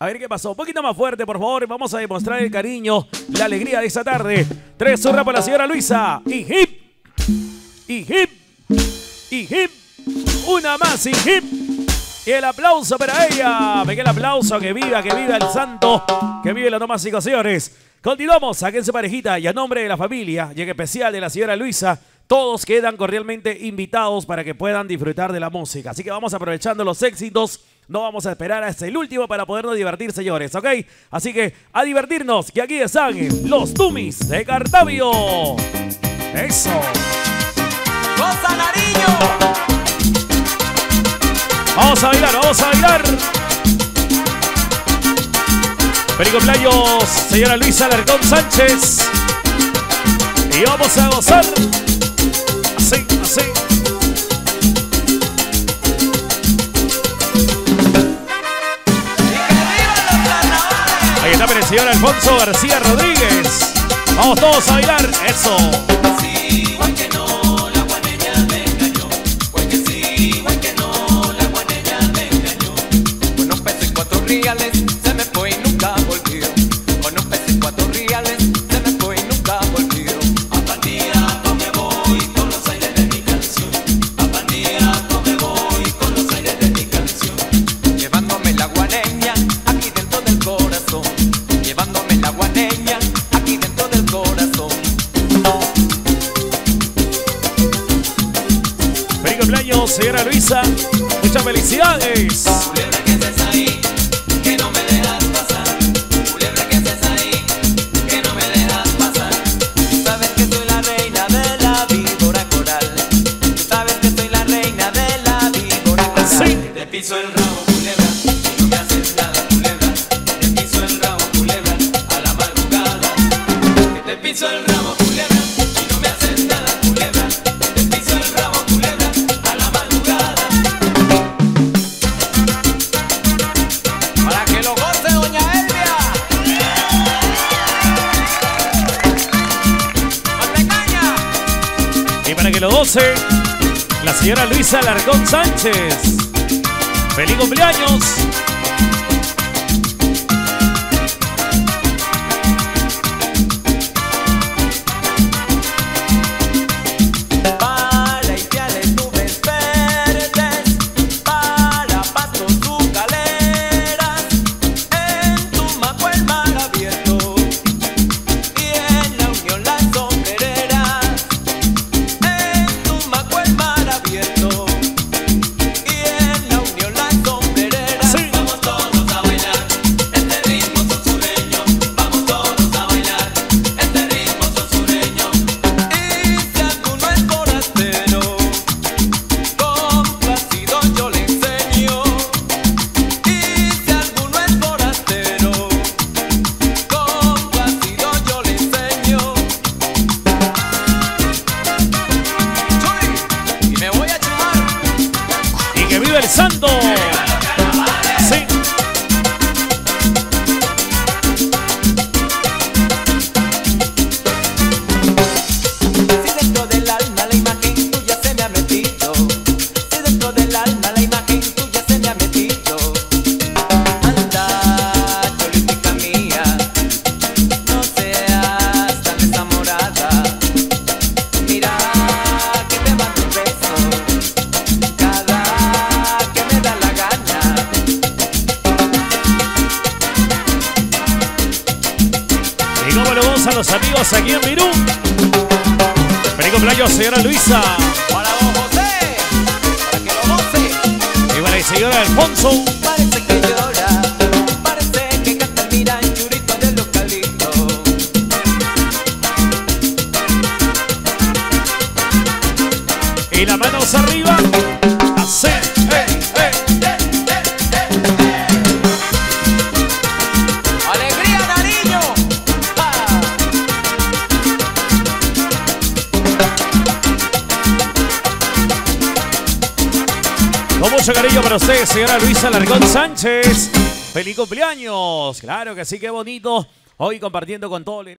A ver qué pasó. Un poquito más fuerte, por favor. Vamos a demostrar el cariño, la alegría de esta tarde. Tres zurra para la señora Luisa. Y hip. Y hip. Y hip. Una más y hip. Y el aplauso para ella. Venga el aplauso. Que viva, que viva el santo. Que vive los nomás señores. Continuamos. Sáquense parejita. Y a nombre de la familia, y en especial de la señora Luisa, todos quedan cordialmente invitados para que puedan disfrutar de la música. Así que vamos aprovechando los éxitos. No vamos a esperar hasta el último para podernos divertir, señores, ¿ok? Así que a divertirnos, que aquí están los Tumis de Cartavio. Eso. ¡Cosa Nariño! Vamos a bailar, vamos a bailar. Feliz cumpleaños, señora Luisa Alarcón Sánchez. Y vamos a gozar. Así, así. Señor Alfonso García Rodríguez. Vamos todos a bailar. Eso. La víbora coral. Sí. Te piso el rabo, culebra, y no me haces nada, culebra. Te piso el rabo, culebra, a la madrugada. Que te piso el rabo, la señora Luisa Largón Sánchez. ¡Feliz cumpleaños! Gozan los amigos aquí en Virú. ¡Feliz cumpleaños, señora Luisa! Para vos, José, para que lo goce. Y para el señor Alfonso. Parece que llora, parece que canta el miranchurito del localito. Y las manos arriba. Con mucho cariño para usted, señora Luisa Largón Sánchez. ¡Feliz cumpleaños! Claro que sí, qué bonito. Hoy compartiendo con todo el...